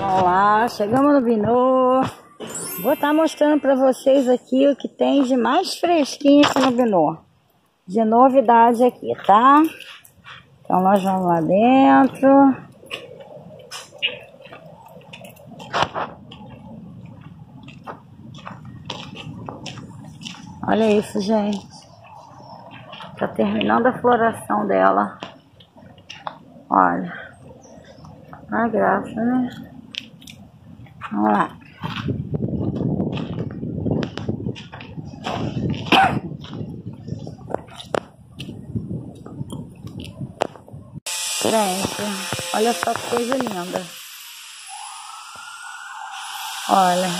Olá, chegamos no Binô. Vou estar mostrando para vocês aqui o que tem de mais fresquinho aqui no Binô. De novidade aqui, tá? Então nós vamos lá dentro. Olha isso, gente. Tá terminando a floração dela. Olha. A graça, né? Vamos lá. Gente, olha só que coisa linda. Olha.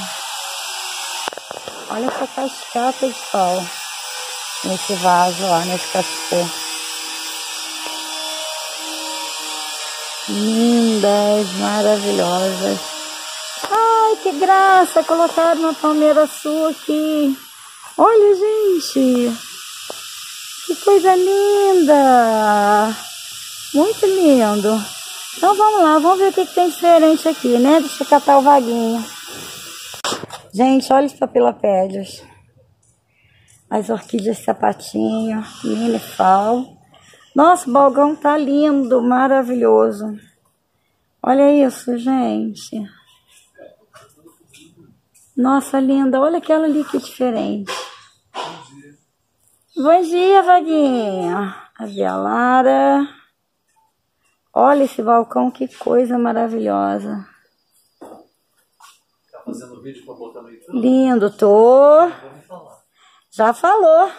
Olha essa cascata de sol. Nesse vaso, ó, nesse cachorro. Lindas, maravilhosas. Ai, que graça! Colocaram uma palmeira sua aqui. Olha, gente. Que coisa linda. Muito lindo. Então vamos lá, vamos ver o que, que tem diferente aqui, né? Deixa eu catar o vaguinho. Gente, olha os papilopédios. As orquídeas sapatinho, mini fal. Nossa, o balgão tá lindo, maravilhoso. Olha isso, gente. Nossa, linda. Olha aquela ali que diferente. Bom dia, Vaguinha. A Via Lara. Olha esse balcão, que coisa maravilhosa. Tá fazendo vídeo pra botar no YouTube? Lindo, tô. Já falou.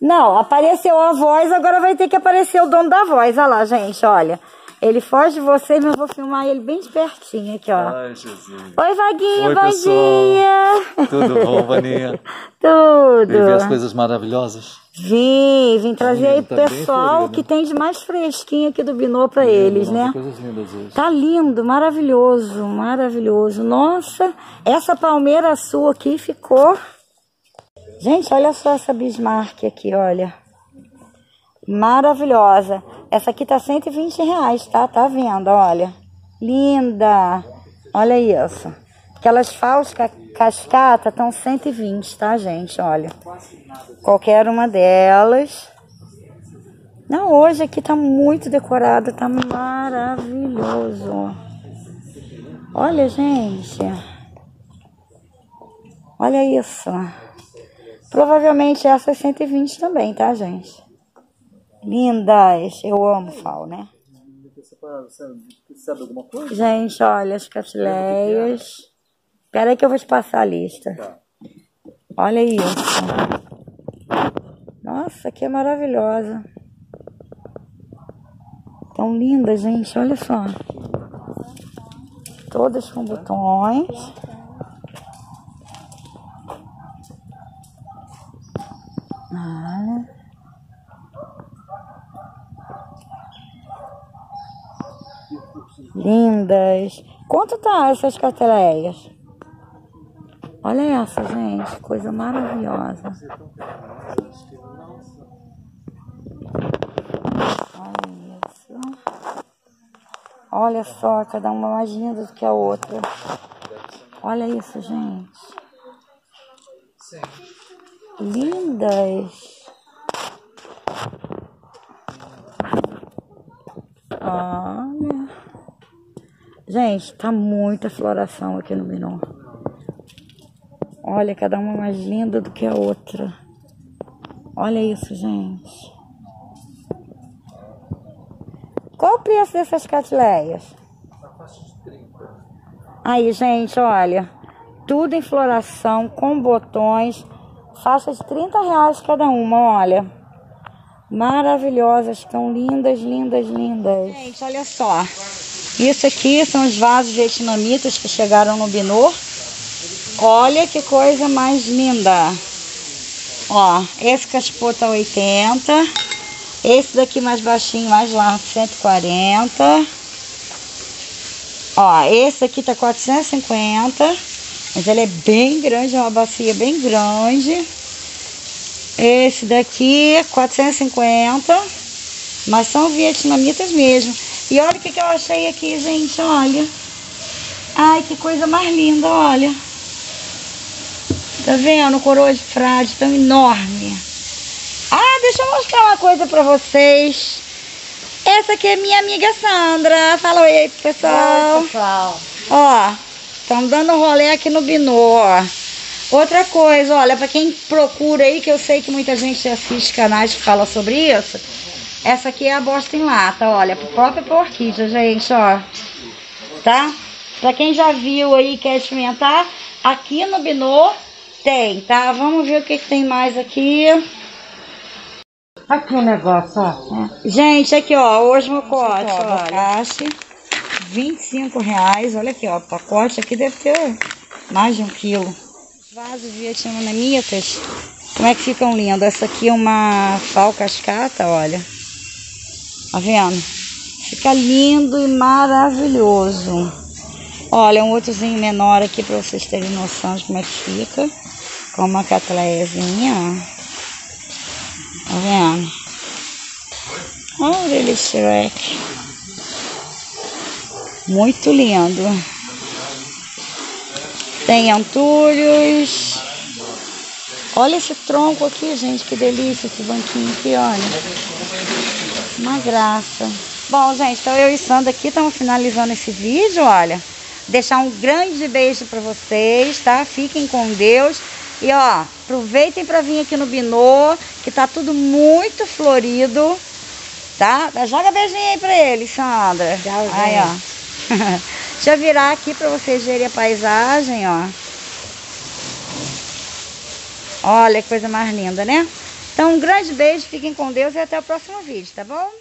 Não, apareceu a voz, agora vai ter que aparecer o dono da voz. Olha lá, gente, olha. Ele foge de vocês, mas eu vou filmar ele bem de pertinho aqui, ó. Ai, Jesus. Oi, Vaguinha, Oi, bom pessoal. dia. Tudo bom, Vaninha? Tudo. Vem ver as coisas maravilhosas? Vim, vim trazer aí pro Tá pessoal que tem de mais fresquinho aqui do Binô pra eles, Vamos ver né? Coisas lindas hoje. Tá lindo, maravilhoso, maravilhoso. Nossa, essa palmeira sua aqui ficou. Gente, olha só essa Bismarck aqui, olha. Maravilhosa. Essa aqui tá 120 reais, tá? Tá vendo, olha. Linda. Olha isso. Aquelas falsas cascata estão 120, tá, gente? Olha. Qualquer uma delas. Não, hoje aqui tá muito decorado, tá maravilhoso. Olha, gente. Olha isso. Provavelmente essas 120 também, tá, gente? Lindas. Eu amo fal, né? Gente, olha as catileias. Espera aí que eu vou te passar a lista. Olha isso. Nossa, que maravilhosa. Tão linda, gente. Olha só. Todas com botões. Olha. Lindas. Quanto tá essas carteleias? Olha essa, gente. Coisa maravilhosa. Olha isso. Olha só, cada uma mais linda do que a outra. Olha isso, gente. Lindas. Olha. Gente, tá muita floração aqui no Minon. Olha, cada uma mais linda do que a outra. Olha isso, gente. Qual o preço dessas catileias? Faixa de 30. Aí, gente, olha. Tudo em floração, com botões. Faixa de 30 reais cada uma, olha. Maravilhosas, estão lindas, lindas, lindas. Gente, olha só. Isso aqui são os vasos vietnamitas que chegaram no Binô. Olha que coisa mais linda. Ó, esse cachepô tá 80. Esse daqui mais baixinho, mais largo, 140. Ó, esse aqui tá 450. Mas ele é bem grande, é uma bacia bem grande. Esse daqui, 450. Mas são vietnamitas mesmo. E olha o que, que eu achei aqui, gente, olha. Ai, que coisa mais linda, olha. Tá vendo? Coroa de frade tão enorme. Ah, deixa eu mostrar uma coisa pra vocês. Essa aqui é minha amiga Sandra. Fala oi aí pro pessoal. Oi, pessoal. Ó, estamos dando rolê aqui no Binô, ó. Outra coisa, olha, pra quem procura aí, que eu sei que muita gente assiste canais que fala sobre isso, essa aqui é a bosta em lata, olha, própria pra orquídea, gente, ó. Tá? Pra quem já viu aí e quer experimentar, aqui no Binô tem, tá? Vamos ver o que, que tem mais aqui. Aqui o negócio, ó. Gente, aqui, ó, hoje meu pacote, ó, abacate, 25 reais. Olha aqui, ó, o pacote aqui deve ter mais de um quilo. Vasos vietnamitas, como é que ficam lindos. Essa aqui é uma fal cascata, olha. Tá vendo? Fica lindo e maravilhoso. Olha, um outrozinho menor aqui para vocês terem noção de como é que fica. Com uma catleiazinha, ó. Tá vendo? Olha ele, Shrek. Muito lindo. Tem antúrios. Olha esse tronco aqui, gente. Que delícia esse banquinho aqui, olha. Uma graça. Bom, gente, então eu e Sandra aqui estamos finalizando esse vídeo, olha. Deixar um grande beijo para vocês, tá? Fiquem com Deus. E ó, aproveitem para vir aqui no Binô, que tá tudo muito florido, tá? Joga beijinho aí pra ele, Sandra. Tchau, Aí, ó. Deixa eu virar aqui para vocês verem a paisagem, ó. Olha que coisa mais linda, né? Então, um grande beijo, fiquem com Deus e até o próximo vídeo, tá bom?